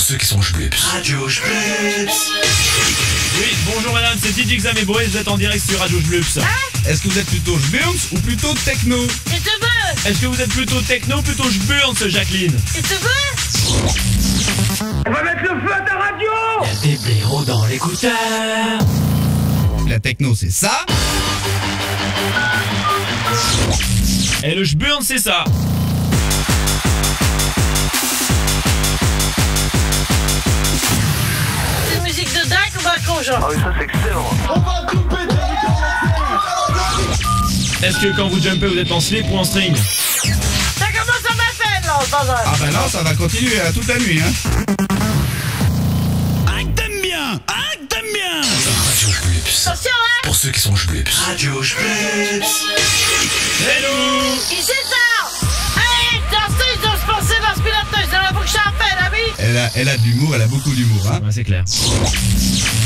ceux qui sont Jblups. Radio Jblups. Oui, bonjour madame, c'est DJ Xamebo et vous êtes en direct sur Radio Jblups. Est-ce que vous êtes plutôt Jburns ou plutôt techno Il te veut Est-ce que vous êtes plutôt techno ou plutôt Jburns, Jacqueline Il te veut Des blaireaux dans l'écouteur. La techno c'est ça Et le Jburns, c'est ça. Dingue ou pas genre Est-ce que quand vous jumpez, vous êtes en slip ou en string Ça commence à ma peine là, bazar. Ah bah là ça va continuer euh, toute la nuit hein Radio Jblups. Attention hein Pour ceux qui sont Jblups. Radio Jblups. Hello elle a, elle de l'humour, elle a beaucoup d'humour hein c'est clair.